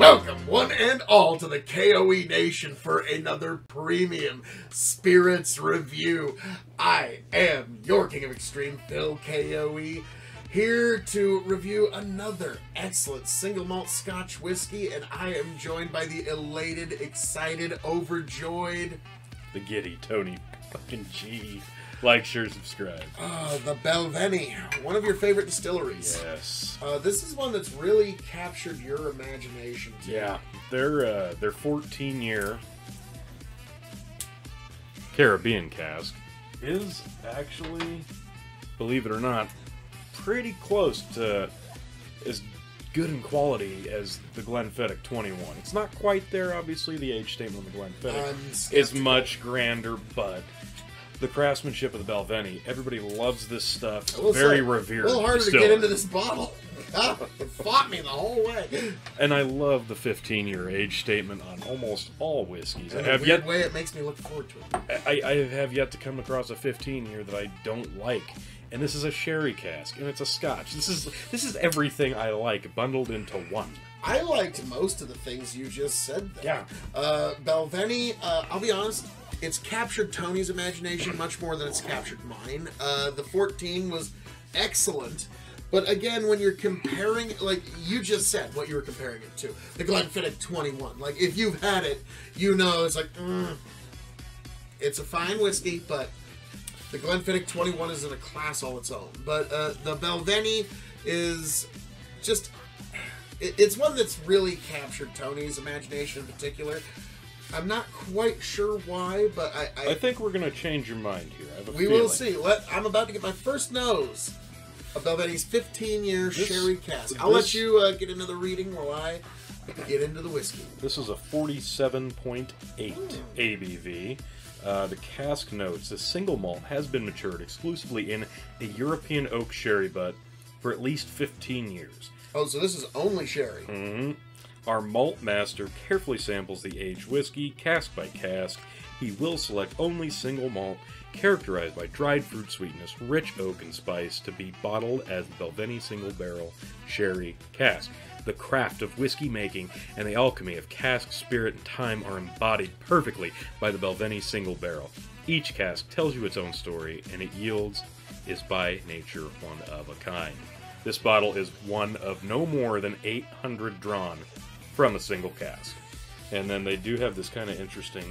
Welcome, one and all, to the KOE Nation for another premium spirits review. I am your King of Extreme, Phil KOE, here to review another excellent single malt Scotch whiskey, and I am joined by the elated, excited, overjoyed, The giddy Tony fucking G. Like, share, subscribe. uh, the Balvenie, one of your favorite distilleries. Yes. Uh, this is one that's really captured your imagination. Too. Yeah. Their uh, their 14 year Caribbean cask is actually, believe it or not, pretty close to as good in quality as the Glenfiddich 21. It's not quite there, obviously. The age statement on the Glenfiddich is much grander, but the craftsmanship of the Balvenie, everybody loves this stuff. I very revered. A little harder to get into this bottle. God, ah, it fought me the whole way. And I love the 15 year age statement on almost all whiskeys. I In a have weird yet way, it makes me look forward to it. I, I have yet to come across a 15 year that I don't like. And this is a sherry cask and it's a scotch. This is this is everything I like bundled into one. I liked most of the things you just said there. Yeah. Uh, Balvenie, uh, I'll be honest, it's captured Tony's imagination much more than it's captured mine. Uh, the 14 was excellent. But again, when you're comparing, like you just said, what you were comparing it to, the Glenfiddich 21. Like if you've had it, you know it's like, mm, it's a fine whiskey, but the Glenfiddich 21 is in a class all its own. But uh, the Balvenie is just it- it's one that's really captured Tony's imagination in particular. I'm not quite sure why, but I, I, I think we're gonna change your mind here. I have a we feeling. will see. Let I'm about to get my first nose of Balvenie's 15 year This- sherry cask. I'll let you uh, get into the reading while I get into the whiskey. This is a 47.8 ABV. Uh, the cask notes the single malt has been matured exclusively in a European oak sherry butt for at least 15 years. Oh, so this is only sherry. hmm Our malt master carefully samples the aged whiskey, cask by cask. He will select only single malt, characterized by dried fruit sweetness, rich oak and spice, to be bottled as Balvenie single barrel sherry cask. The craft of whiskey making and the alchemy of cask, spirit, and time are embodied perfectly by the Balvenie single barrel. Each cask tells you its own story, and it yields is by nature one of a kind. This bottle is one of no more than 800 drawn from a single cask. And then they do have this kind of interesting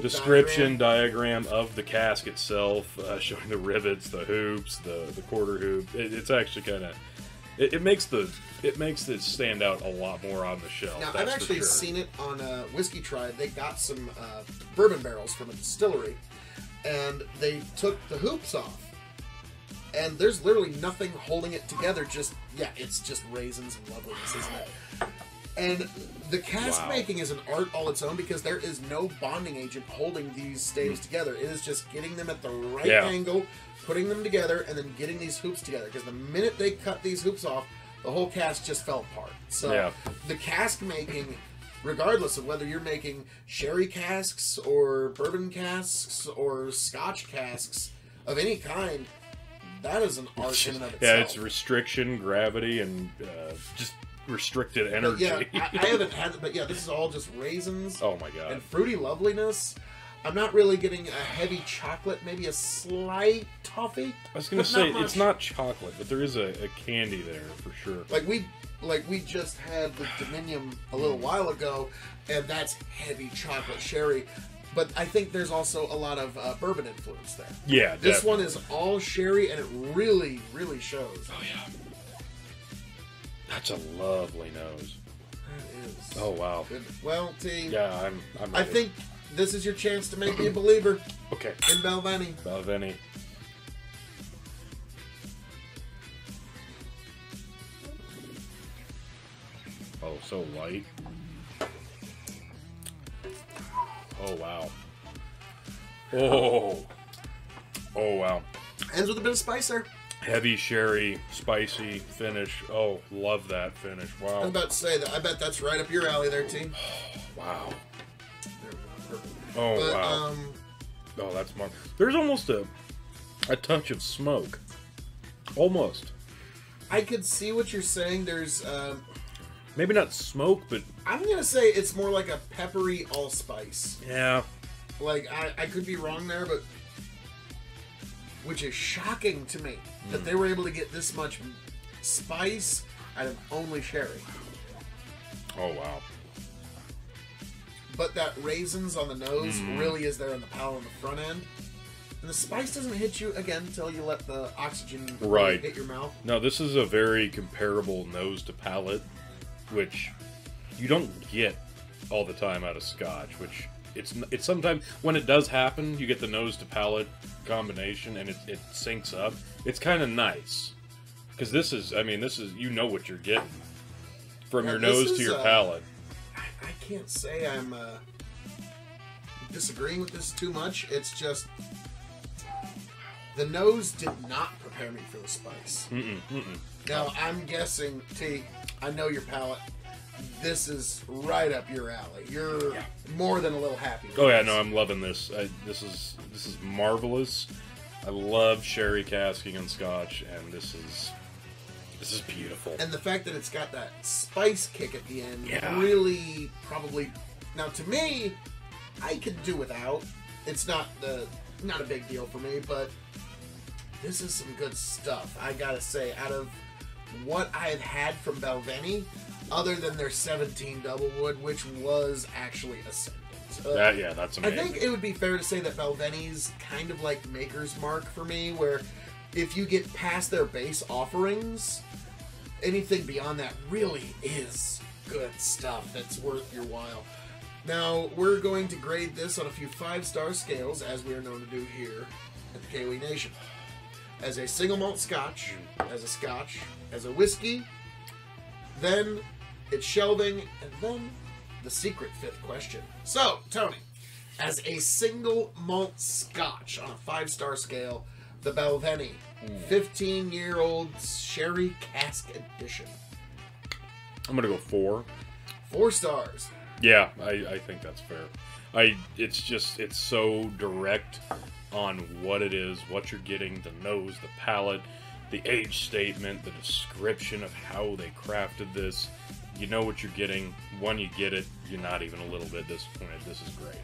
description diagram. diagram of the cask itself, uh, showing the rivets, the hoops, the the quarter hoop. It, it's actually kind of it, it makes the it makes it stand out a lot more on the shelf. Now, I've actually sure. seen it on uh, Whiskey Tribe. They got some uh, bourbon barrels from a distillery, and they took the hoops off. And there's literally nothing holding it together. Just yeah, it's just raisins and loveliness, isn't it? And the cask Wow. making is an art all its own because there is no bonding agent holding these staves together. It is just getting them at the right Hmm. Yeah. angle, putting them together, and then getting these hoops together. Because the minute they cut these hoops off, the whole cask just fell apart. So Yeah. the cask making, regardless of whether you're making sherry casks or bourbon casks or scotch casks of any kind, that is an art in and of itself. yeah, it's restriction, gravity, and uh, just restricted But energy. yeah, I, I haven't had it, but yeah, this is all just raisins oh my god. and fruity loveliness. I'm not really getting a heavy chocolate, maybe a slight toffee. I was gonna say not it's not chocolate, but there is a, a candy there for sure. Like we, like we just had the Dominion a little while ago, and that's heavy chocolate sherry. But I think there's also a lot of uh, bourbon influence there. Yeah, This definitely. one is all sherry, and it really, really shows. Oh yeah. That's a lovely nose. That is. Oh wow. Good. Well, T, Yeah, I'm. I'm I think this is your chance to make me a believer Okay. in Balvenie. Balvenie. Oh, so light. Oh wow. Oh. Oh wow. Ends with a bit of spice there. Heavy sherry, spicy finish. Oh, love that finish. Wow. I'm about to say that. I bet that's right up your alley there, team. Wow. There we go. Perfect. Oh But wow. um, Oh, that's mar- There's almost a a touch of smoke. Almost. I could see what you're saying. There's um, maybe not smoke, but I'm gonna say it's more like a peppery allspice. yeah, Like I, I could be wrong there, but which is shocking to me Hmm. that they were able to get this much spice out of only sherry. oh wow, But that raisins on the nose Mhm. really is there in the palate on the front end. And the spice doesn't hit you again until you let the oxygen Right. hit your mouth. no, this is a very comparable nose to palate, which you don't get all the time out of Scotch. Which it's it's sometimes when it does happen, you get the nose to palate combination, and it it syncs up. It's kind of nice because this is, I mean, this is you know what you're getting from Yeah, your nose to your uh, palate. I, I can't say I'm uh, disagreeing with this too much. It's just the nose did not prepare me for the spice. Mm-mm, mm-mm. Now I'm guessing, T. I know your palate. This is right up your alley. You're Yeah. more than a little happy. with Oh yeah, this. no, I'm loving this. I, this is this is marvelous. I love sherry casking and scotch, and this is this is beautiful. And the fact that it's got that spice kick at the end Yeah. really probably. Now to me, I could do without. It's not the not a big deal for me, but this is some good stuff. I gotta say, out of what I've had from Balvenie, other than their 17 double wood, which was actually ascendant. Uh, That yeah, that's amazing. I think it would be fair to say that Balvenie's kind of like Maker's Mark for me, where if you get past their base offerings, anything beyond that really is good stuff that's worth your while. Now, we're going to grade this on a few five star scales, as we are known to do here at the KOE Nation. As a single malt scotch, as a scotch, as a whiskey, then it's shelving, and then the secret fifth question. So, Tony, as a single malt scotch on a five star scale, the Balvenie, mm. 15 year old sherry cask edition. I'm gonna go four. Four stars. Yeah, I, I think that's fair. I it's just it's so direct on what it is, what you're getting, the nose, the palate, the age statement, the description of how they crafted this. You know what you're getting. When you get it, you're not even a little bit disappointed. This is great.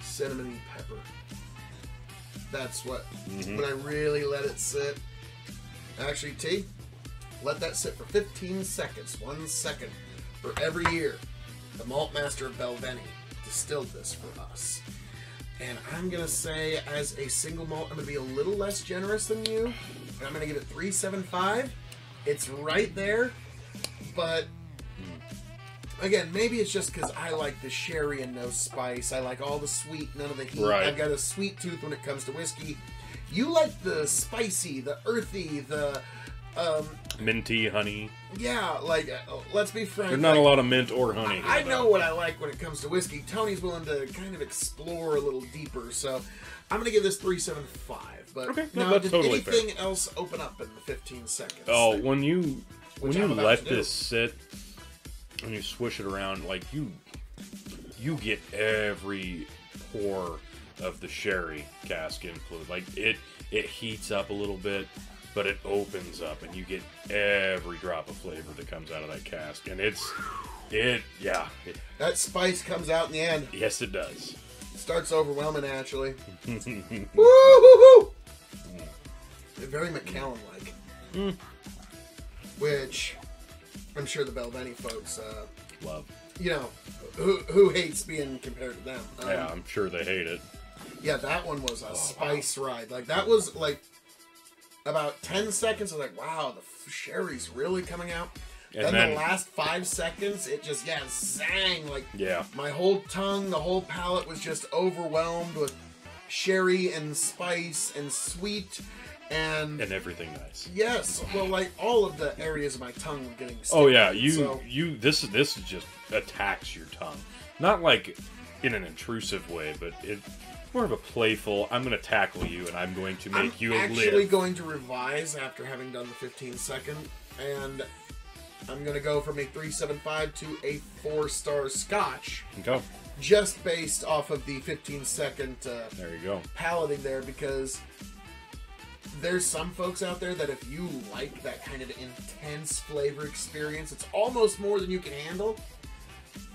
cinnamon and pepper. That's what. Mhm. When I really let it sit. Actually, T, let that sit for 15 seconds. One second for every year. The malt master of Balvenie distilled this for us. And I'm gonna say, as a single malt, I'm gonna be a little less generous than you. And I'm gonna give it 375. It's right there, but again, maybe it's just because I like the sherry and no spice. I like all the sweet, none of the heat. Right. I've got a sweet tooth when it comes to whiskey. You like the spicy, the earthy, the um, Minty, honey. yeah. Like, uh, let's be frank. There's not a lot of mint or honey. I here, know what I like when it comes to whiskey. Tony's willing to kind of explore a little deeper, so I'm gonna give this three seven five. But Okay, no, now, did totally fair. anything else open up in the 15 seconds? Oh, when you when you I'm let this sit and you swish it around, like you you get every pour of the sherry cask influence. Like it it heats up a little bit, but it opens up and you get every drop of flavor that comes out of that cask. And it's it yeah. It, that spice comes out in the end. yes it does. Starts overwhelming actually. Woo-hoo-hoo! Very Macallan like. Mm. Which I'm sure the Balvenie folks, uh, Love. you know, who, who hates being compared to them. Um, Yeah, I'm sure they hate it. Yeah, that one was Oh, a spice ride. Like that was like about ten seconds. I was like, wow, the f- sherry's really coming out. And then, then- the last five seconds, it just yeah, zang! Like Yeah. my whole tongue, the whole palate was just overwhelmed with sherry and spice and sweet and, And everything nice. yes, well, like all of the areas of my tongue were getting. Oh yeah, you so- you this is this is just attacks your tongue. Not like in an intrusive way, but it more of a playful. I'm going to tackle you, and I'm going to make I'm you actually live. going to revise after having done the 15 second, and I'm going to go from a 375 to a four star Scotch, Okay, just based off of the 15 second uh, there you go. palating there, because there's some folks out there that if you like that kind of intense flavor experience, it's almost more than you can handle.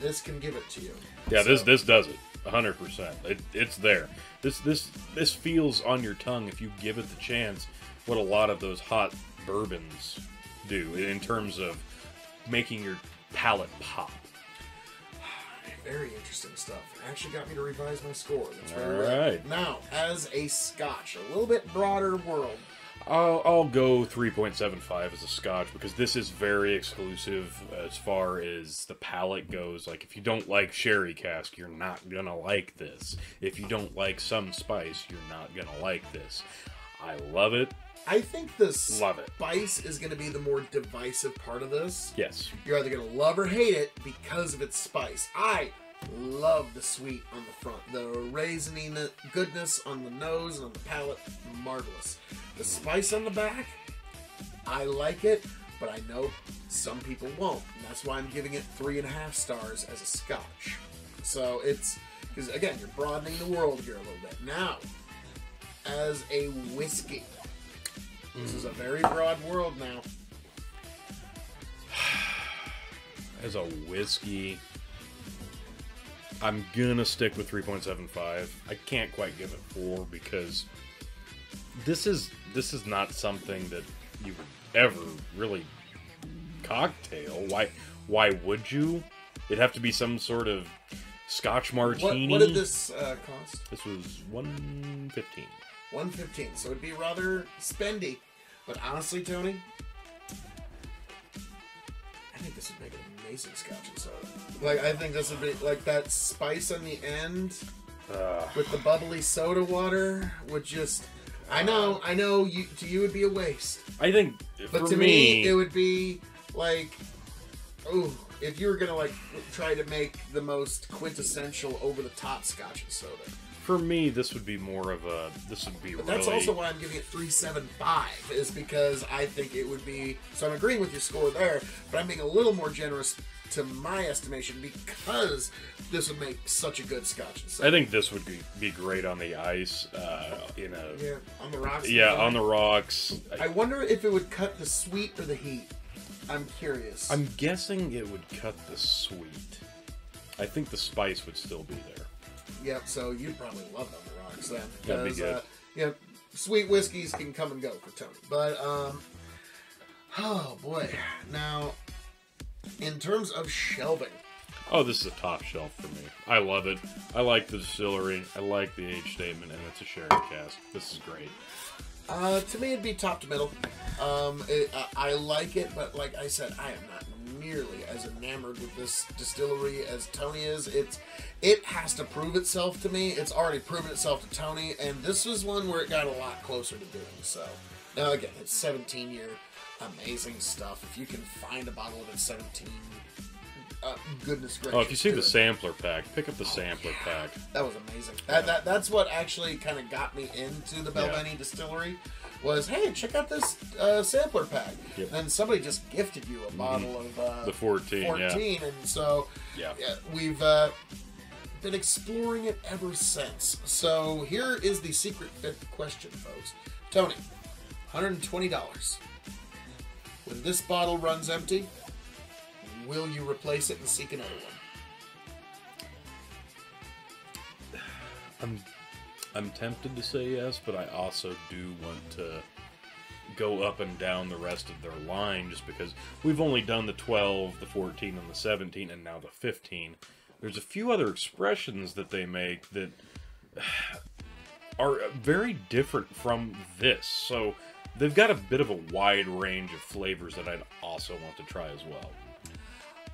This can give it to you. Yeah, this this does it. 100%. It, it's there. This this this feels on your tongue if you give it the chance what a lot of those hot bourbons do in terms of making your palate pop. Very interesting stuff. Actually got me to revise my score. That's very right. Now, as a Scotch, a little bit broader world. I'll, I'll go 3.75 as a scotch because this is very exclusive as far as the palate goes. Like, if you don't like sherry cask, you're not gonna like this. If you don't like some spice, you're not gonna like this. I love it. I think the Love it. spice is going to be the more divisive part of this. Yes. You're either going to love or hate it because of its spice. I love the sweet on the front, the raisiny goodness on the nose and on the palate, marvelous. The spice on the back, I like it, but I know some people won't, and that's why I'm giving it three and a half stars as a Scotch. So it's because again, you're broadening the world here a little bit. Now, as a whiskey, this is a very broad world now. As a whiskey, I'm gonna stick with 3.75. I can't quite give it four because this is this is not something that you would ever really cocktail. Why why would you? It'd have to be some sort of Scotch What, martini. what did this uh, cost? This was 115. 115 so it'd be rather spendy. But honestly tony i think this would make an amazing scotch and soda. Like i think this would be like that spice on the end Uh, with the bubbly soda water would just i know i know you to you would be a waste. I think but for to me, me, it would be like oh if you were gonna like try to make the most quintessential over the top scotch and soda for me, this would be more of a. This would be But really. that's also why I'm giving it 375, is because I think it would be. So I'm agreeing with your score there, but I'm being a little more generous to my estimation because this would make such a good scotch and I think this would be, be great on the ice, uh, in a Yeah, on the rocks. yeah on the rocks. I wonder if it would cut the sweet or the heat. I'm curious. I'm guessing it would cut the sweet. I think the spice would still be there. Yep, so you'd probably love the rocks then. That'd be good. Uh, yeah, sweet whiskeys can come and go for Tony. But, um, oh boy. Now, in terms of shelving, Oh, this is a top shelf for me. I love it. I like the distillery. I like the age statement, and it's a sherry cask. This is great. Uh, to me, it'd be top to middle. Um, it, I, I like it, but like I said, I am not nearly as enamored with this distillery as Tony is. It's it has to prove itself to me. It's already proven itself to Tony, and this was one where it got a lot closer to doing so. Now again, it's 17 year, amazing stuff. If you can find a bottle of it 17, uh, goodness gracious. Oh, if you see the it. sampler pack, pick up the sampler pack. That was amazing. That, that that's what actually kind of got me into the Yeah. Distillery. Was hey, check out this uh, sampler pack, Yep. and somebody just gifted you a bottle of uh, The 14, yeah. and so Yeah. we've uh, been exploring it ever since. So here is the secret fifth question, folks. Tony, hundred and twenty dollars. When this bottle runs empty, will you replace it and seek another one? I'm I'm tempted to say yes, but I also do want to go up and down the rest of their line just because we've only done the 12, the 14, and the 17, and now the 15. There's a few other expressions that they make that are very different from this. So they've got a bit of a wide range of flavors that I'd also want to try as well.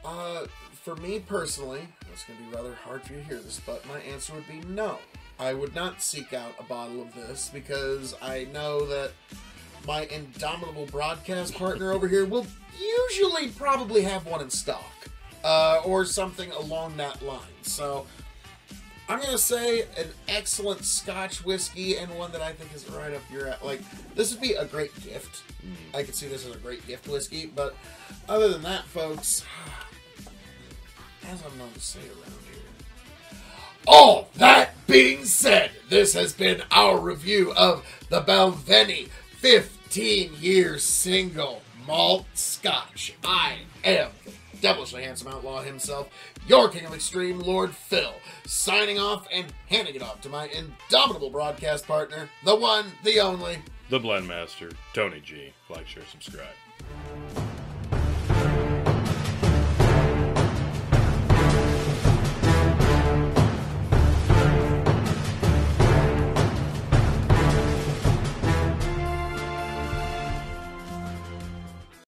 Uh, for me personally, it's going to be rather hard for you to hear this, but my answer would be no. I would not seek out a bottle of this because I know that my indomitable broadcast partner over here will usually probably have one in stock uh, or something along that line. So I'm going to say an excellent Scotch whiskey and one that I think is right up your like. This would be a great gift. I could see this as a great gift whiskey, but other than that, folks, as I'm known to say around here. All that being said, this has been our review of the Balvenie 15 year single malt scotch. I am devilishly handsome outlaw himself, your king of extreme, Lord Phil, signing off and handing it off to my indomitable broadcast partner, the one, the only, The Blend Master, Tony G. Like, share, subscribe.